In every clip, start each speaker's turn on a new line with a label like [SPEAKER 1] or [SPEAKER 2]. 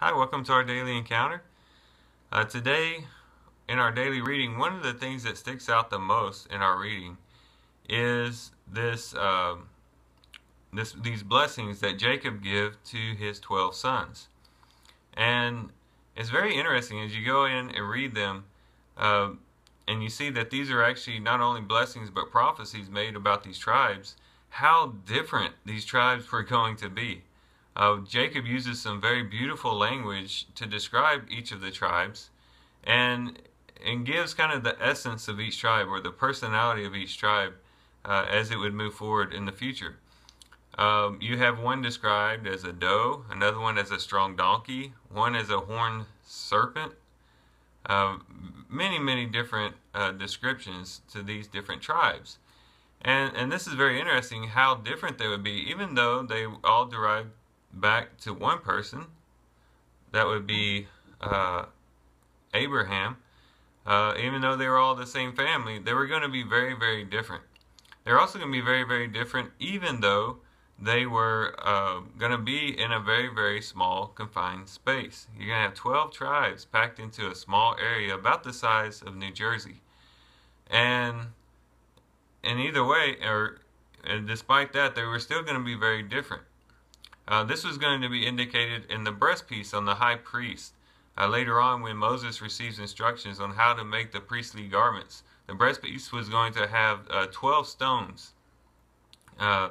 [SPEAKER 1] Hi, welcome to our daily encounter. Uh, today, in our daily reading, one of the things that sticks out the most in our reading is this, uh, this these blessings that Jacob give to his twelve sons, and it's very interesting as you go in and read them, uh, and you see that these are actually not only blessings but prophecies made about these tribes. How different these tribes were going to be. Uh, Jacob uses some very beautiful language to describe each of the tribes and and gives kind of the essence of each tribe or the personality of each tribe uh, as it would move forward in the future. Um, you have one described as a doe, another one as a strong donkey, one as a horned serpent. Uh, many, many different uh, descriptions to these different tribes. And, and this is very interesting how different they would be, even though they all derive back to one person. That would be uh, Abraham. Uh, even though they were all the same family, they were going to be very, very different. They're also going to be very, very different, even though they were uh, going to be in a very, very small, confined space. You're going to have 12 tribes packed into a small area about the size of New Jersey. And in either way, or despite that, they were still going to be very different. Uh, this was going to be indicated in the breastpiece on the high priest. Uh, later on, when Moses receives instructions on how to make the priestly garments, the breastpiece was going to have uh, 12 stones. Uh,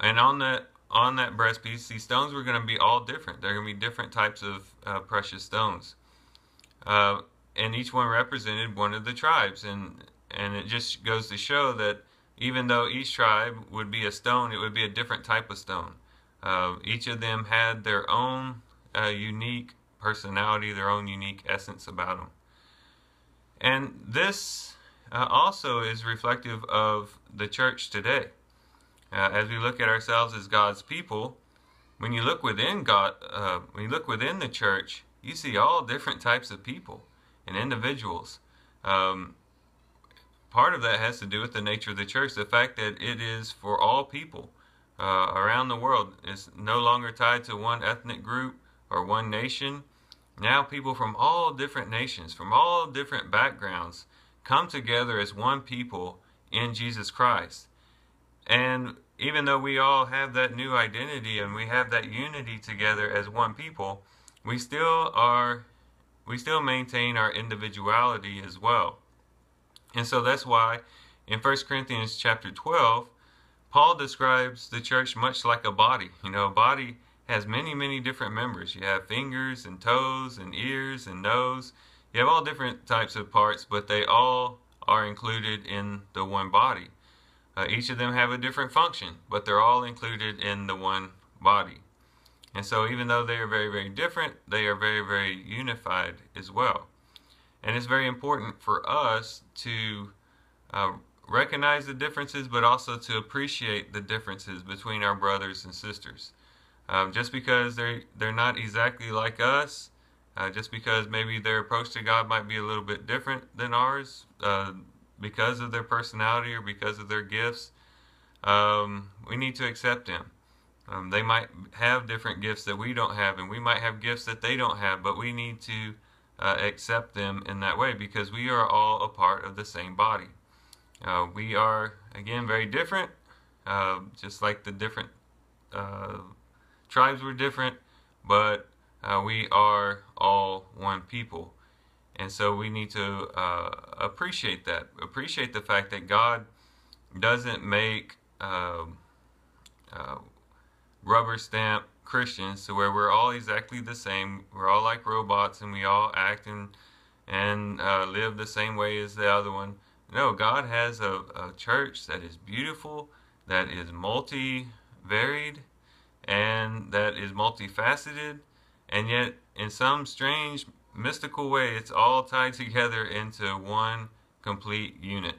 [SPEAKER 1] and on that on that breastpiece, these stones were going to be all different. They're going to be different types of uh, precious stones. Uh, and each one represented one of the tribes. And, and it just goes to show that even though each tribe would be a stone, it would be a different type of stone. Uh, each of them had their own uh, unique personality, their own unique essence about them. And this uh, also is reflective of the church today. Uh, as we look at ourselves as God's people, when you look within God, uh, when you look within the church, you see all different types of people and individuals. Um, part of that has to do with the nature of the church, the fact that it is for all people uh, around the world. is no longer tied to one ethnic group or one nation. Now, people from all different nations, from all different backgrounds, come together as one people in Jesus Christ. And even though we all have that new identity and we have that unity together as one people, we still are we still maintain our individuality as well. And so that's why in 1 Corinthians chapter 12, Paul describes the church much like a body. You know, a body has many, many different members. You have fingers and toes and ears and nose. You have all different types of parts, but they all are included in the one body. Uh, each of them have a different function, but they're all included in the one body. And so even though they are very, very different, they are very, very unified as well. And it's very important for us to uh, recognize the differences, but also to appreciate the differences between our brothers and sisters. Um, just because they're they're not exactly like us, uh, just because maybe their approach to God might be a little bit different than ours, uh, because of their personality or because of their gifts, um, we need to accept them. Um, they might have different gifts that we don't have, and we might have gifts that they don't have, but we need to uh, accept them in that way because we are all a part of the same body. Uh, we are, again, very different, uh, just like the different uh, tribes were different, but uh, we are all one people. And so we need to uh, appreciate that, appreciate the fact that God doesn't make um, uh, rubber stamp Christians to where we're all exactly the same. We're all like robots and we all act and, and live the same way as the other one. No, God has a, a church that is beautiful, that is multi varied, and that is multifaceted, and yet in some strange mystical way, it's all tied together into one complete unit.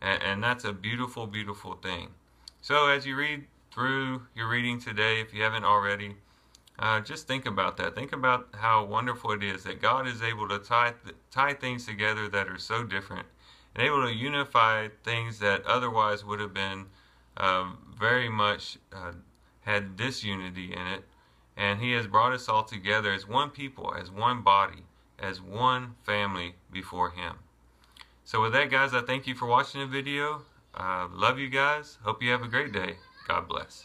[SPEAKER 1] And, and that's a beautiful, beautiful thing. So as you read through your reading today, if you haven't already, uh, just think about that. Think about how wonderful it is that God is able to tie, tie things together that are so different and able to unify things that otherwise would have been uh, very much uh, had disunity in it, And He has brought us all together as one people, as one body, as one family before Him. So, with that, guys, I thank you for watching the video. Uh, love you guys. Hope you have a great day. God bless.